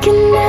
Can at